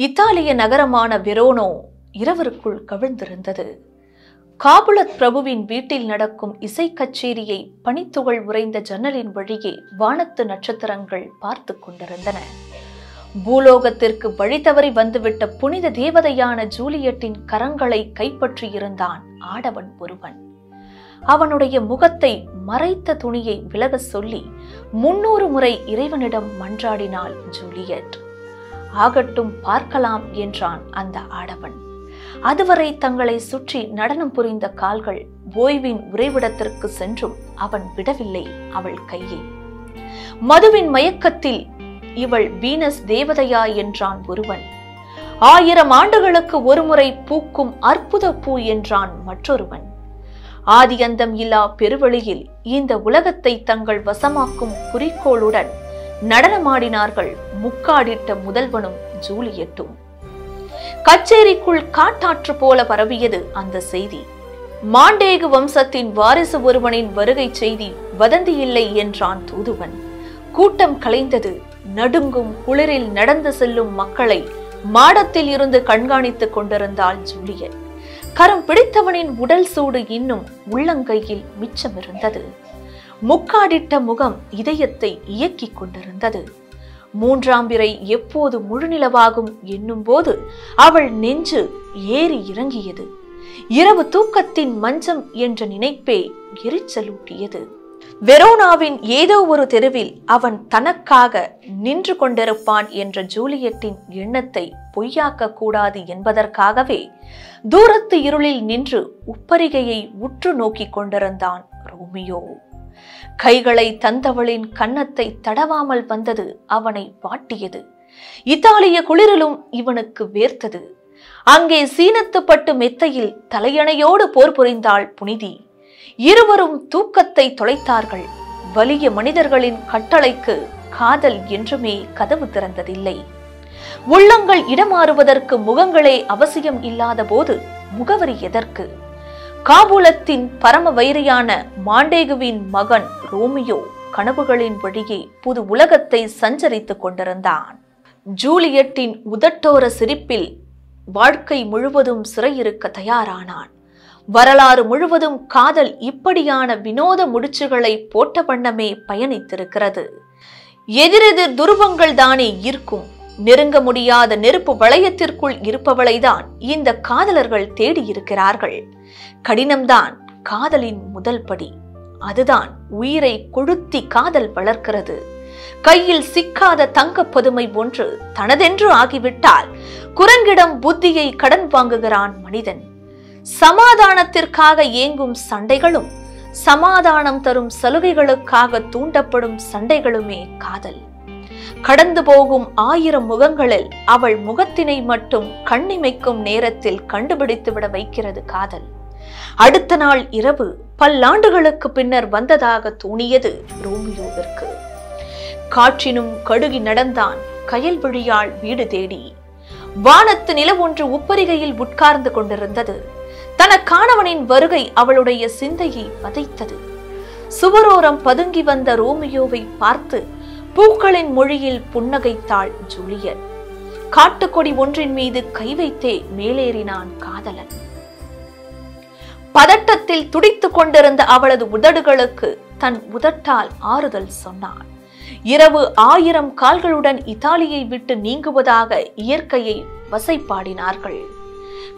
இத்தாலிய நகரமான வெரோனோ இரவருக்குள் கவிழ்ந்திருந்தது. காபுலத் பிரபுவின் வீட்டில் நடக்கும் இசை கச்சேரியை பனித்துகள் உறைந்த ஜன்னலின் வழியே வானத்து நட்சத்திரங்கள் பார்த்து கொண்டிருந்தன. பூலோகத்திற்கு வழி தவறி வந்துவிட்ட புனித தேவதையான ஜூலியட்டின் கரங்களை கைப்பற்றியிருந்தான் ஆடவன் ஒருவன். அவனுடைய முகத்தை மறைத்த துணியை விலகச் சொல்லி முன்னூறு முறை இறைவனிடம் மன்றாடினாள் ஜூலியட். ஆகட்டும் பார்க்கலாம் என்றான் அந்த ஆடவன். அதுவரை தங்களை சுற்றி நடனம் புரிந்த கால்கள் ஓய்வின் உறைவிடத்திற்கு சென்றும் அவன் விடவில்லை அவள் கையை. மதுவின் மயக்கத்தில் இவள் வீனஸ் தேவதையா என்றான் ஒருவன். ஆயிரம் ஆண்டுகளுக்கு ஒருமுறை பூக்கும் அற்புத பூ என்றான் மற்றொருவன். ஆதியந்தம் இல்லா பெருவெளியில் இந்த உலகத்தை தங்கள் வசமாக்கும் குறிக்கோளுடன் நடனமாடினார்கள் முக்காடிட்ட முதல்வனும் ஜூலியட்டும். கச்சேரிக்குள் காட்டாற்று போல பரவியது அந்த செய்தி. மாண்டேகு வம்சத்தின் வாரிசு ஒருவனின் வருகை செய்தி வதந்தி இல்லை என்றான் தூதுவன். கூட்டம் கலைந்தது. நடுங்கும் குளிரில் நடந்து செல்லும் மக்களை மாடத்தில் இருந்து கண்காணித்துக் கொண்டிருந்தாள் ஜூலியட் கரம் பிடித்தவனின் உடல் சூடு இன்னும் உள்ளங்கையில் மிச்சமிருந்தது. முக்காடிட்ட முகம் இதயத்தை இயக்கிக் கொண்டிருந்தது. மூன்றாம் பிறை எப்போது முழுநிலவாகும் என்னும்போது அவள் நெஞ்சு ஏறி இறங்கியது. இரவு தூக்கத்தின் மஞ்சம் என்ற நினைப்பே எரிச்சலூட்டியது. வெரோனாவின் ஏதோ ஒரு தெருவில் அவன் தனக்காக நின்று கொண்டிருப்பான் என்ற ஜூலியட்டின் எண்ணத்தை பொய்யாக்க கூடாது என்பதற்காகவே தூரத்து இருளில் நின்று உப்பரிகையை உற்று நோக்கிக் கொண்டிருந்தான் ரோமியோ. கைகளை தந்தவளின் கன்னத்தை தடவாமல் வந்தது அவனை வாட்டியது. இத்தாலிய குளிரிலும் இவனுக்கு வேர்த்தது. அங்கே சீனத்துப்பட்டு மெத்தையில் தலையணையோடு போர் புரிந்தாள் புனிதி. இருவரும் தூக்கத்தை தொலைத்தார்கள். வலிய மனிதர்களின் கட்டளைக்கு காதல் என்றுமே கதவு திறந்ததில்லை. உள்ளங்கள் இடமாறுவதற்கு முகங்களே அவசியம் இல்லாத போது முகவரி எதற்கு? காபூலத்தின் பரம வைரியான மாண்டேகுவின் மகன் ரோமியோ கனவுகளின் வழியே புது உலகத்தை சஞ்சரித்துக் கொண்டிருந்தான். ஜூலியட்டின் உதட்டோர சிரிப்பில் வாழ்க்கை முழுவதும் சிறையிருக்க தயாரானான். வரலாறு முழுவதும் காதல் இப்படியான வினோத முடிச்சுகளை போட்ட வண்ணமே பயணித்திருக்கிறது. எதிரெதிர் துருவங்கள் தானே ஈர்க்கும் நெருங்க முடியாத நெருப்பு வளையத்திற்குள் இருப்பவளைதான் இந்த காதலர்கள் தேடியிருக்கிறார்கள். கடினம்தான் காதலின் முதல் படி. அதுதான் உயிரை கொழுத்தி காதல் வளர்க்கிறது. கையில் சிக்காத தங்க பதுமை ஒன்று தனதென்று ஆகிவிட்டால் குரங்கிடம் புத்தியை கடன் வாங்குகிறான் மனிதன். சமாதானத்திற்காக ஏங்கும் சண்டைகளும் சமாதானம் தரும் சலுகைகளுக்காக தூண்டப்படும் சண்டைகளுமே காதல். கடந்து போகும் ஆயிரம் முகங்களில் அவள் முகத்தினை மட்டும் கண்ணிமைக்கும் நேரத்தில் கண்டுபிடித்து விட வைக்கிறது காதல். அடுத்த நாள் இரவு பல்லாண்டுகளுக்கு பின்னர் வந்ததாக தோணியது ரோமியோவிற்கு. காற்றினும் கடுகி நடந்தான் கயல் விழியாள் வீடு தேடி. வானத்து நில ஒன்று உப்பரிகையில் உட்கார்ந்து கொண்டிருந்தது. தனக்கானவனின் வருகை அவளுடைய சிந்தையை வதைத்தது. சுவரோரம் பதுங்கி வந்த ரோமியோவை பார்த்து பூக்களின் மொழியில் புன்னகைத்தாள் ஜூலியட் காட்டுக்கொடி ஒன்றின் மீது கை வைத்தே மேலேறினான் காதலன். பதட்டத்தில் துடித்துக் கொண்டிருந்த அவளது உதடுகளுக்கு தன் உதட்டால் ஆறுதல் சொன்னான். இரவு ஆயிரம் கால்களுடன் இத்தாலியை விட்டு நீங்குவதாக இயற்கையை வசைப்பாடினார்கள்.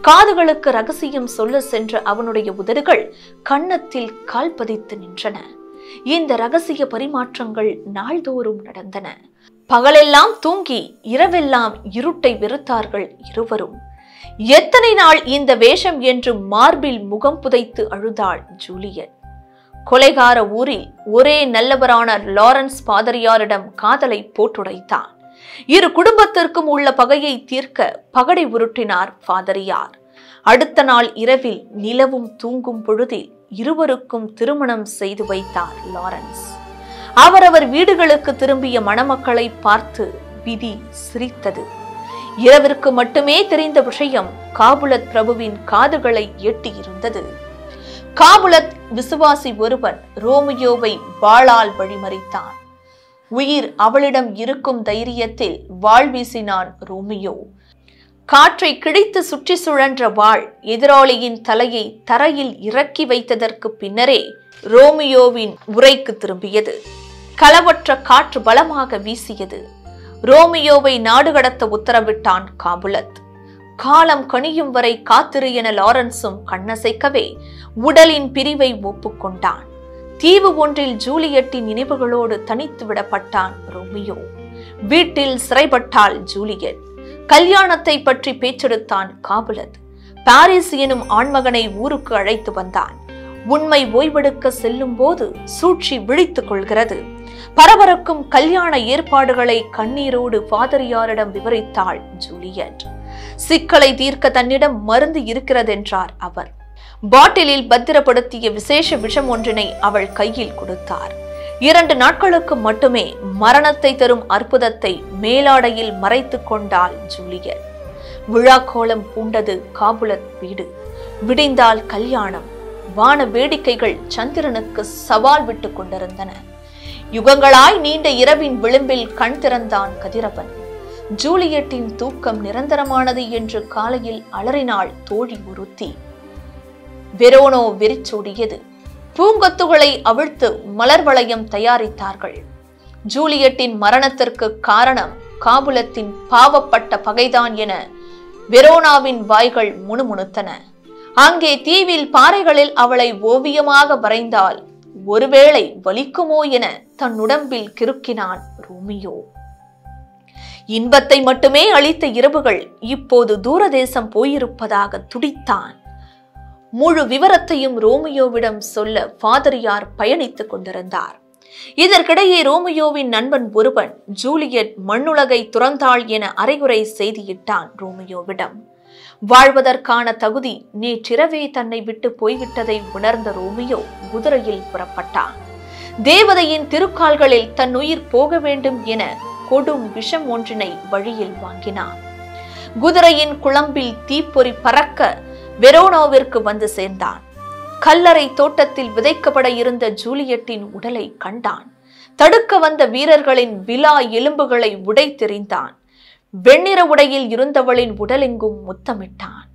காதுகளுக்கு ரகசியம் சொல்ல சென்ற அவனுடைய உதடுகள் கன்னத்தில் கால் பதித்து நின்றன. இந்த ரகசிய பரிமாற்றங்கள் நாள்தோறும் நடந்தன. பகலெல்லாம் தூங்கி இரவெல்லாம் இருட்டை வெறுத்தார்கள் இருவரும். எத்தனை நாள் இந்த வேஷம் என்று மார்பில் முகம் புதைத்து அழுதாள் ஜூலியட் கொலைகார ஊரில் ஒரே நல்லவரான லாரன்ஸ் பாதரியாரிடம் காதலை போட்டுடைத்தான். இரு குடும்பத்திற்கும் உள்ள பகையை தீர்க்க பகடை உருட்டினார் பாதரியார். அடுத்த நாள் இரவில் நிலவும் தூங்கும் பொழுதில் இருவருக்கும் திருமணம் செய்து வைத்தார் லாரன்ஸ். அவரவர் வீடுகளுக்கு திரும்பிய மணமக்களை பார்த்து விதி சிரித்தது. இரவிற்கு மட்டுமே தெரிந்த விஷயம் காபுலத் பிரபுவின் காதுகளை எட்டியிருந்தது. காபுலத் விசுவாசி ஒருவன் ரோமியோவை வாளால் வழிமறித்தான். உயிர் அவளிடம் இருக்கும் தைரியத்தில் வாழ் வீசினான் ரோமியோ. காற்றை கிழித்து சுற்றி சுழன்ற வாள் எதிராளியின் தலையை தரையில் இறக்கி வைத்ததற்கு பின்னரே ரோமியோவின் உரைக்கு திரும்பியது. களவற்ற காற்று பலமாக வீசியது. ரோமியோவை நாடு கடத்த உத்தரவிட்டான் காபுலத். காலம் கனியும் வரை காத்திரு என லாரன்ஸும் கண்ணசைக்கவே உடலின் பிரிவை ஒப்புக்கொண்டான். தீவு ஒன்றில் ஜூலியட்டின் நினைவுகளோடு தனித்து விடப்பட்டான் ரோமியோ. வீட்டில் சிறைப்பட்டாள் ஜூலியட். கல்யாணத்தை பற்றி பேச்செடுத்தான் காபுலத். பாரிஸ் எனும் ஆண்மகனை ஊருக்கு அழைத்து வந்தான். உண்மை ஓய்வெடுக்க செல்லும் போது சூழ்ச்சி விழித்துக் கொள்கிறது. பரபரக்கும் கல்யாண ஏற்பாடுகளை கண்ணீரோடு பாதிரியாரிடம் விவரித்தாள் ஜூலியட். சிக்கலை தீர்க்க தன்னிடம் மருந்து இருக்கிறதென்றார் அவர். பாட்டிலில் பத்திரப்படுத்திய விசேஷ விஷம் ஒன்றினை அவள் கையில் கொடுத்தார். இரண்டு நாட்களுக்கு மட்டுமே மரணத்தை தரும் அற்புதத்தை மேலாடையில் மறைத்துக் கொண்டாள் ஜூலியட் விழாக்கோலம் பூண்டது காபுலத் வீடு. விடிந்தால் கல்யாணம். வான வேடிக்கைகள் சந்திரனுக்கு சவால் விட்டுக் கொண்டிருந்தன. யுகங்களாய் நீண்ட இரவின் விளிம்பில் கண் திறந்தான் கதிரவன். ஜூலியட்டின் தூக்கம் நிரந்தரமானது என்று காலையில் அலறினாள் தோழி உறுத்தி வெரோனோ வெறிச்சோடியது. பூங்கொத்துகளை அவிழ்த்து மலர் வளையம் தயாரித்தார்கள். ஜூலியட்டின் மரணத்திற்கு காரணம் காபுலத்தின் பாவப்பட்ட பகைதான் என வெரோனாவின் வாய்கள் முணுமுணுத்தன. அங்கே தீவில் பாறைகளில் அவளை ஓவியமாக வரைந்தால் ஒருவேளை வலிக்குமோ என தன் உடம்பில் கிறுக்கினான் ரோமியோ. இன்பத்தை மட்டுமே அளித்த இரவுகள் இப்போது தூரதேசம் போயிருப்பதாக துடித்தான். முழு விவரத்தையும் ரோமியோவிடம் சொல்ல பாதிரியார் பயணித்துக் கொண்டிருந்தார். இதற்கிடையே ரோமியோவின் நண்பன் ஒருவன் ஜூலியட் மண்ணுலகை துறந்தாள் என அரைகுறை செய்தியிட்டான் ரோமியோவிடம். வாழ்வதற்கான தகுதி நேற்றிரவே தன்னை விட்டு போய்விட்டதை உணர்ந்த ரோமியோ குதிரையில் புறப்பட்டான். தேவதையின் திருக்கால்களில் தன் உயிர் போக வேண்டும் என கொடும் விஷம் ஒன்றினை வழியில் வாங்கினான். குதிரையின் குழம்பில் தீப்பொறி பறக்க வெரோனாவிற்கு வந்து சேர்ந்தான். கல்லறை தோட்டத்தில் விதைக்கப்பட இருந்த ஜூலியட்டின் உடலை கண்டான். தடுக்க வந்த வீரர்களின் விலா எலும்புகளை உடைத்தெறிந்தான் வெண்ணிற உடையில் இருந்தவளின் உடலெங்கும் முத்தமிட்டான்.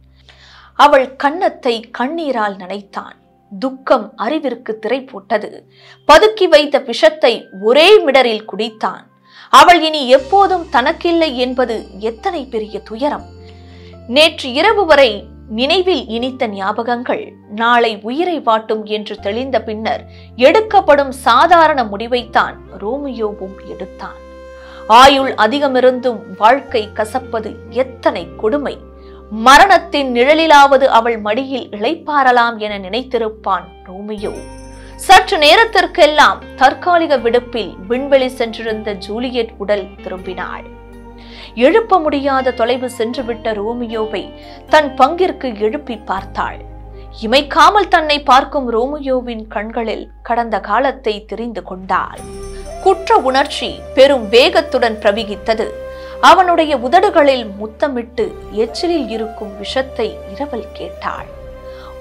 அவள் கன்னத்தை கண்ணீரால் நனைத்தான். துக்கம் அறிவிற்கு திரை போட்டது. பதுக்கி வைத்த விஷத்தை ஒரே மிடரில் குடித்தான். அவள் இனி எப்போதும் தனக்கில்லை என்பது எத்தனை பெரிய துயரம். நேற்று இரவு வரை நினைவில் இனித்த ஞாபகங்கள் நாளை உயிரை வாட்டும் என்று தெளிந்த பின்னர் எடுக்கப்படும் சாதாரண முடிவைத்தான் ரோமியோவும் எடுத்தான். ஆயுள் அதிகமிருந்தும் வாழ்க்கை கசப்பது எத்தனை கொடுமை! மரணத்தின் நிழலிலாவது அவள் மடியில் இழைப்பாரலாம் என நினைத்திருப்பான் ரோமியோ. சற்று நேரத்திற்கெல்லாம் தற்காலிக விடுப்பில் விண்வெளி சென்றிருந்த ஜூலியட் உடல் திரும்பினாள். எழுப்ப முடியாத தொலைவு சென்றுவிட்ட ரோமியோவை தன் பங்கிற்கு எழுப்பி பார்த்தாள். இமைக்காமல் தன்னை பார்க்கும் ரோமியோவின் கண்களில் கடந்த காலத்தை தெரிந்து கொண்டாள். குற்ற உணர்ச்சி பெரும் வேகத்துடன் பிரவிகித்தது. அவனுடைய உதடுகளில் முத்தமிட்டு எச்சிலில் இருக்கும் விஷத்தை இரவல் கேட்டாள்.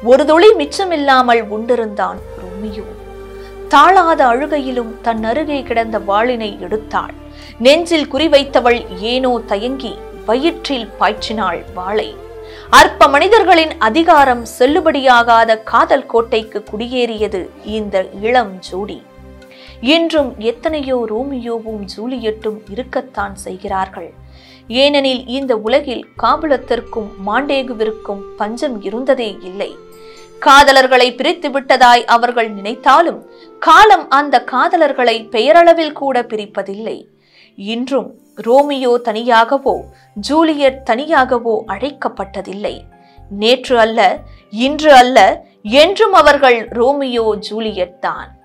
ஒரு துளி மிச்சமில்லாமல் உண்டிருந்தான் ரோமியோ. தாழாத அழுகையிலும் தன் அருகே கிடந்த வாளினை எடுத்தாள். நெஞ்சில் குறிவைத்தவள் ஏனோ தயங்கி வயிற்றில் பாய்ச்சினாள் வாளை. அற்ப மனிதர்களின் அதிகாரம் செல்லுபடியாகாத காதல் கோட்டைக்கு குடியேறியது இந்த இளம் ஜோடி. இன்றும் எத்தனையோ ரோமியோவும் ஜூலியட்டும் இருக்கத்தான் செய்கிறார்கள். ஏனெனில் இந்த உலகில் காபுலத்திற்கும் மாண்டேகுவிற்கும் பஞ்சம் இருந்ததே இல்லை. காதலர்களை பிரித்து விட்டதாய் அவர்கள் நினைத்தாலும் காலம் அந்த காதலர்களை பெயரளவில் கூட பிரிப்பதில்லை. இன்றும் ரோமியோ தனியாகவோ ஜூலியட் தனியாகவோ அழைக்கப்பட்டதில்லை. நேற்று அல்ல இன்று அல்ல என்றும் அவர்கள் ரோமியோ ஜூலியட் தான்.